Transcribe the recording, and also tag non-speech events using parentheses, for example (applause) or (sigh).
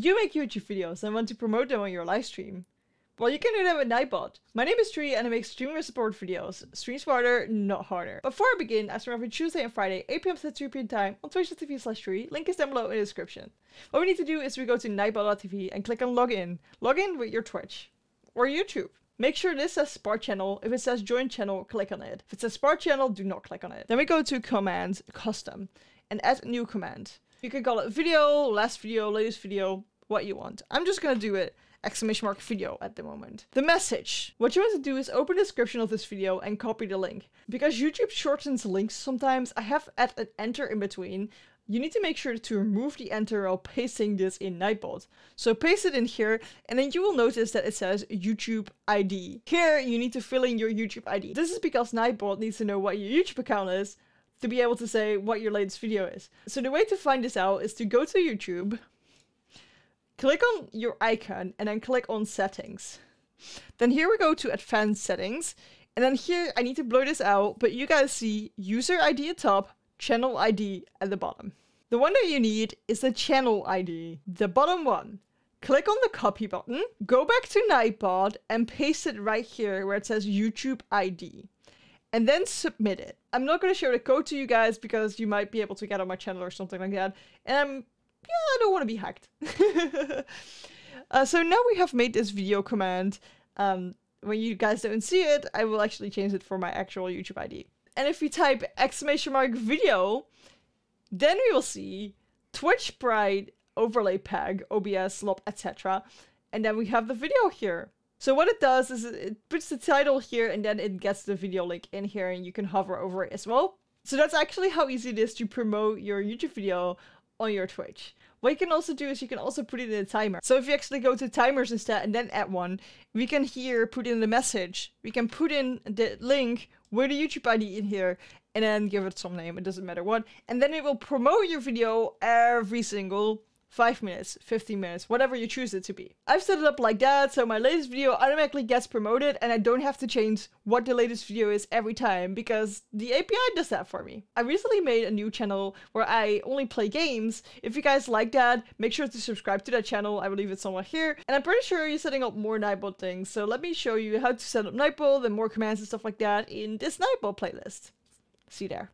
You make YouTube videos and want to promote them on your live stream. Well, you can do that with Nightbot. My name is Trui and I make streamer support videos. Stream smarter, not harder. Before I begin, I stream every Tuesday and Friday, 8 pm to 3 pm time on twitch.tv slash Trui. Link is down below in the description. What we need to do is we go to nightbot.tv and click on login. Login with your Twitch or YouTube. Make sure this says Part channel. If it says join channel, click on it. If it says Part channel, do not click on it. Then we go to command, custom, and add a new command. You can call it video, last video, latest video, what you want. I'm just gonna do it exclamation mark video at the moment. The message. What you want to do is open the description of this video and copy the link. Because YouTube shortens links sometimes, I have add an enter in between. You need to make sure to remove the enter while pasting this in Nightbot. So paste it in here and then you will notice that it says YouTube ID. Here you need to fill in your YouTube ID. This is because Nightbot needs to know what your YouTube account is to be able to say what your latest video is. So the way to find this out is to go to YouTube, click on your icon and then click on settings. Then here we go to advanced settings. And then here I need to blur this out, but you guys see user ID at top, channel ID at the bottom. The one that you need is the channel ID, the bottom one. Click on the copy button, go back to Nightbot and paste it right here where it says YouTube ID. And then submit it. I'm not going to share the code to you guys because you might be able to get on my channel or something like that. And I'm yeah, I don't want to be hacked. (laughs) uh, so now we have made this video command. Um, when you guys don't see it, I will actually change it for my actual YouTube ID. And if we type exclamation mark video, then we will see Twitch Sprite overlay peg, OBS, LOP, etc. And then we have the video here. So what it does is it puts the title here and then it gets the video link in here and you can hover over it as well. So that's actually how easy it is to promote your YouTube video on your Twitch. What you can also do is you can also put it in a timer. So if you actually go to timers instead and then add one, we can here put in the message. We can put in the link with the YouTube ID in here and then give it some name. It doesn't matter what. And then it will promote your video every single 5 minutes, 15 minutes, whatever you choose it to be. I've set it up like that, so my latest video automatically gets promoted and I don't have to change what the latest video is every time because the API does that for me. I recently made a new channel where I only play games. If you guys like that, make sure to subscribe to that channel. I will leave it somewhere here. And I'm pretty sure you're setting up more Nightbot things, so let me show you how to set up Nightbot and more commands and stuff like that in this Nightbot playlist. See you there.